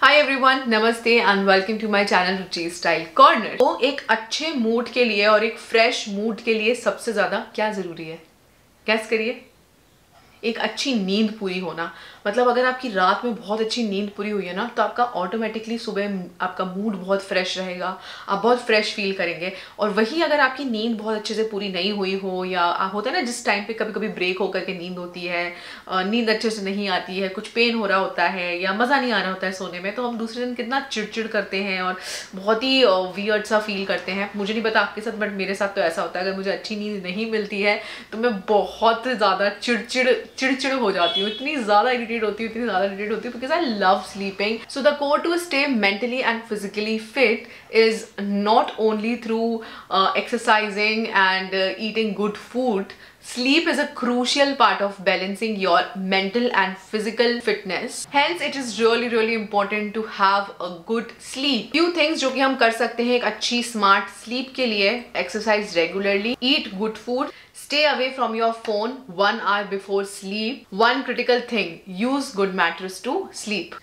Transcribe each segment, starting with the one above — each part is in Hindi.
हाय एवरीवन नमस्ते and welcome to my channel Ruchi style corner तो एक अच्छे मूड के लिए और एक फ्रेश मूड के लिए सबसे ज़्यादा क्या ज़रूरी है? गैस करिए। एक अच्छी नींद पूरी होना। मतलब अगर आपकी रात में बहुत अच्छी नींद पूरी हुई है ना तो आपका ऑटोमेटिकली सुबह आपका मूड बहुत फ्रेश रहेगा, आप बहुत फ्रेश फील करेंगे। और वही अगर आपकी नींद बहुत अच्छे से पूरी नहीं हुई हो या आप होता है ना, जिस टाइम पे कभी कभी ब्रेक होकर के नींद होती है नींद अच्छे से नहीं आती है, कुछ पेन हो रहा होता है या मज़ा नहीं आ रहा होता है सोने में तो हम दूसरे दिन कितना चिड़चिड़ करते हैं और बहुत ही वियर्ड सा फील करते हैं। मुझे नहीं पता आपके साथ बट मेरे साथ तो ऐसा होता है। अगर मुझे अच्छी नींद नहीं मिलती है तो मैं बहुत ज़्यादा चिड़चिड़ चिड़चिड़ हो जाती हूँ, इतनी ज़्यादा इरीटेट होती हूँ, इतनी ज़्यादा इरीटेट होती हूँ because I love sleeping so the core to stay mentally and physically fit is not only through exercising and eating good food Sleep is a crucial part of balancing your mental and physical fitness. Hence, it is really really important to have a good sleep. Few things जो कि हम कर सकते हैं एक अच्छी smart sleep के लिए exercise regularly, eat good food, stay away from your phone one hour before sleep. One critical thing, use good mattress to sleep.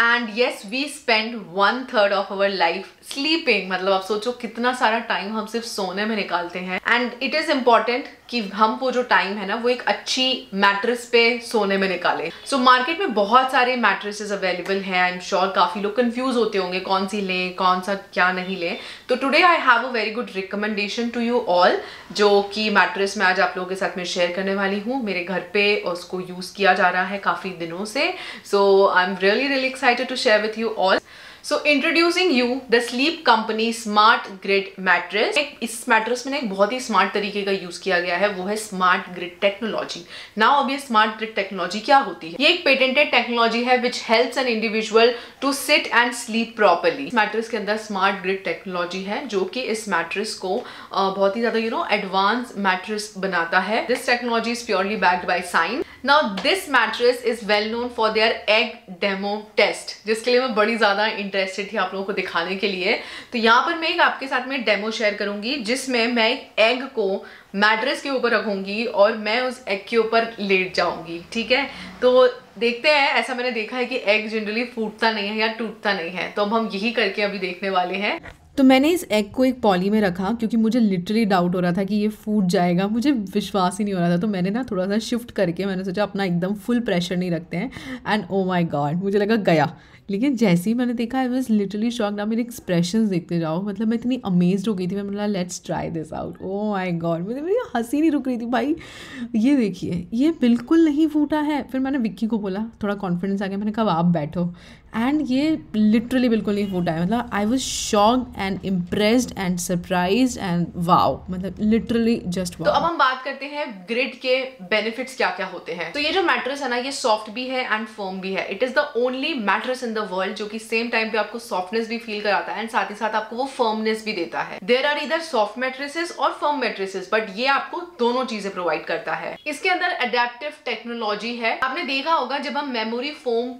And yes we spend one third of our life sleeping मतलब आप सोचो कितना सारा टाइम हम सिर्फ़ सोने में निकालते हैं। एंड इट इज़ इंपॉर्टेंट कि हम वो जो टाइम है ना वो एक अच्छी मैट्रेस पे सोने में निकाले। सो so, मार्केट में बहुत सारे मैट्रेसेस अवेलेबल हैं। आई एम श्योर काफ़ी लोग कंफ्यूज होते होंगे कौन सी लें कौन सा क्या नहीं लें। तो today I have a very good recommendation to you all जो कि मैट्रेस मैं आज आप लोगों के साथ में शेयर करने वाली हूँ। मेरे घर पे उसको यूज़ किया जा रहा है काफ़ी दिनों से। So I am really really excited to share with you all so introducing you the sleep company smart grid mattress इस मैट्रेस में एक बहुत ही स्मार्ट तरीके का यूज़ किया गया है, वो है स्मार्ट ग्रिड टेक्नोलॉजी नाउ अब ये स्मार्ट ग्रिड टेक्नोलॉजी क्या होती है? ये एक पेटेंटेड टेक्नोलॉजी है which helps an individual to sit and sleep properly mattress के अंदर स्मार्ट ग्रिड टेक्नोलॉजी है जो कि इस मैट्रेस को बहुत ही ज़्यादा यू नो एडवांस मैट्रेस बनाता है. This technology is purely backed by science now this mattress is well known for their egg demo test जिसके लिए मैं बड़ी ज़्यादा इंटरेस्टेड थी आप लोगों को दिखाने के लिए। तो यहाँ पर मैं एक आपके साथ में डेमो शेयर करूँगी, जिसमें मैं एक एग को मैट्रेस के ऊपर रखूँगी और मैं उस एग के ऊपर लेट जाऊँगी, ठीक है? तो देखते हैं, ऐसा मैंने देखा है कि एग जनरली फूटता नहीं है या टूटता नहीं है। तो अब हम यही करके अभी देखने वाले हैं। तो मैंने इस एग को एक पॉली में रखा क्योंकि मुझे लिटरली डाउट हो रहा था कि ये फूट जाएगा। मुझे विश्वास ही नहीं हो रहा था। तो मैंने ना थोड़ा सा शिफ्ट करके मैंने सोचा अपना एकदम फुल प्रेशर नहीं रखते हैं। एंड ओ माई गॉड मुझे लगा गया। लेकिन जैसे ही मैंने देखा आई वॉज़ लिटरली शॉक ना मेरे एक्सप्रेशन देखते जाओ। मतलब मैं इतनी अमेज हो गई थी। मैं बोला let's try this out oh my god मुझे मेरी हँसी नहीं रुक रही थी। भाई, ये देखिए, ये बिल्कुल नहीं फूटा है। फिर मैंने विक्की को बोला, थोड़ा कॉन्फिडेंस आ गया मैंने कहा, आप बैठो। एंड ये लिटरली बिल्कुल नहीं फूटा है। मतलब I was shock and impressed and surprise and wow मतलब लिटरली जस्ट तो अब हम बात करते हैं ग्रिड के बेनिफिट्स क्या क्या होते हैं। तो ये जो मैट्रेस है ना ये सॉफ्ट भी है एंड फर्म भी है। It is the only mattress in the world जो कि सेम टाइम पे आपको सॉफ्टनेस भी फील कराता है एंड साथ ही साथ आपको वो फर्मनेस भी देता है। देर आर इधर सॉफ्ट मेट्रेसेस और फर्म मेट्रेसेस बट ये आपको दोनों चीज़ें प्रोवाइड करता है। इसके अंदर अडेप्टिव टेक्नोलॉजी है। आपने देखा होगा जब हम मेमोरी फोम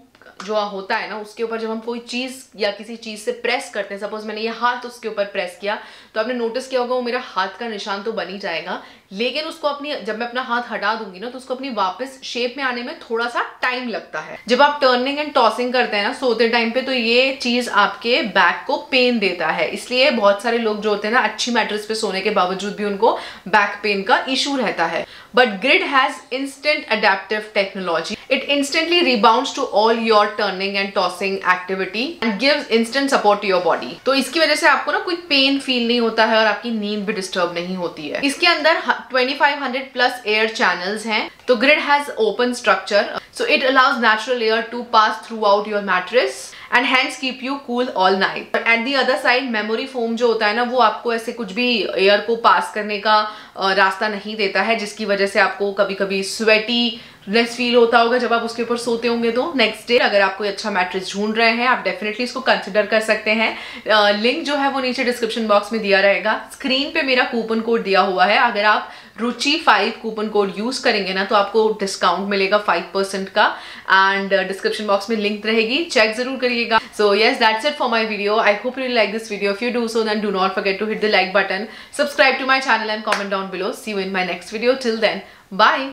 जो होता है ना, उसके ऊपर जब हम कोई चीज़ या किसी चीज़ से प्रेस करते हैं सपोज़ मैंने ये हाथ उसके ऊपर प्रेस किया तो आपने नोटिस किया होगा वो मेरा हाथ का निशान तो बन ही जाएगा। लेकिन उसको अपनी, जब मैं अपना हाथ हटा दूँगी ना तो उसको अपनी वापस शेप में आने में थोड़ा सा टाइम लगता है। जब आप टर्निंग एंड टॉसिंग करते हैं ना, सोते टाइम पे तो ये चीज़ आपके बैक को पेन देता है। इसलिए बहुत सारे लोग जो होते हैं ना, अच्छी मैट्रेस पे सोने के बावजूद भी उनको बैक पेन का इशू रहता है। But grid has instant adaptive technology it instantly rebound to all your turning and tossing activity and give instant support to your body तो इसकी वजह से आपको ना कोई पेन फील नहीं होता है और आपकी नींद भी डिस्टर्ब नहीं होती है। इसके अंदर 2500 प्लस एयर चैनल्स हैं। तो grid has open structure so it allows natural air to pass throughout your mattress and hands keep you cool all night at the other side memory foam जो होता है ना, वो आपको ऐसे कुछ भी एयर को पास करने का रास्ता नहीं देता है, जिसकी वजह से आपको कभी कभी स्वेटी लेस फील होता होगा जब आप उसके ऊपर सोते होंगे तो। नेक्स्ट डे अगर आप कोई अच्छा मैट्रेस ढूंढ रहे हैं, आप डेफिनेटली इसको कंसिडर कर सकते हैं। लिंक जो है वो नीचे डिस्क्रिप्शन बॉक्स में दिया रहेगा। स्क्रीन पे मेरा कूपन कोड दिया हुआ है। अगर आप Ruchi five coupon code use करेंगे ना तो आपको डिस्काउंट मिलेगा फाइव परसेंट का। एंड डिस्क्रिप्शन बॉक्स में लिंक रहेगी। चेक ज़रूर करिएगा। So yes that's it for my video I hope you like this video if you do so then do not forget to hit the like button subscribe to my channel and comment down below see you in my next video till then bye